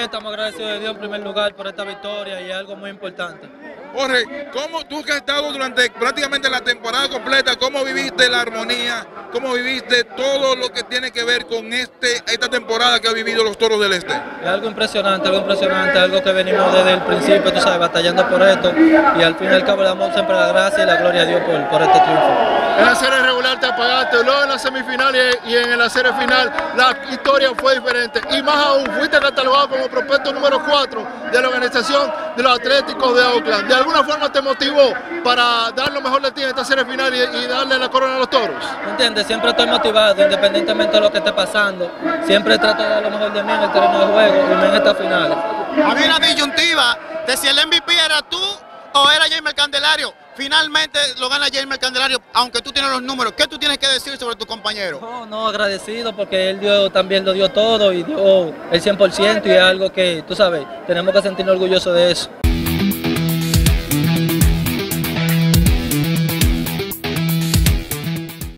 agradecido de Dios en primer lugar por esta victoria y es algo muy importante. Jorge, ¿cómo tú que has estado durante prácticamente la temporada completa, cómo viviste la armonía, cómo viviste todo lo que tiene que ver con este esta temporada que ha vivido los Toros del Este? Es algo impresionante, algo impresionante, algo que venimos desde el principio, tú sabes, batallando por esto y al fin y al cabo le damos siempre la gracia y la gloria a Dios por, por este triunfo. En la serie regular te apagaste, luego en la semifinal y, y en la serie final la historia fue diferente y más aún fuiste catalogado como prospecto número 4 de la organización de los Atléticos de Oakland. ¿De alguna forma te motivó para dar lo mejor de ti en esta serie final y, y darle la corona a los toros? ¿Entiendes? Siempre estoy motivado, independientemente de lo que esté pasando. Siempre trato de dar lo mejor de mí en el terreno de juego y en estas finales. Había una disyuntiva de si el MVP era tú o era Jaime Candelario. Finalmente lo gana Jaime Candelario, aunque tú tienes los números. ¿Qué tú tienes que decir sobre tu compañero? No, no, agradecido porque él dio, también lo dio todo y dio el 100% y es algo que, tú sabes, tenemos que sentirnos orgullosos de eso.